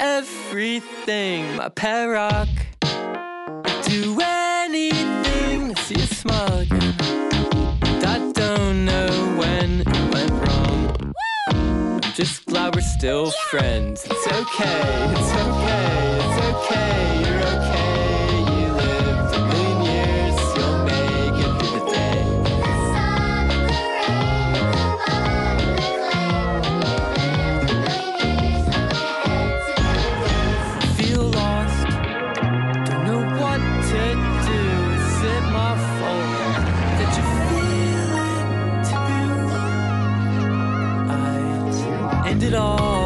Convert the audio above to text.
everything, my pet rock. I'd do anything to see you smile again. And I don't know when it went wrong. I'm just glad we're still friends. It's okay, it's okay, end it all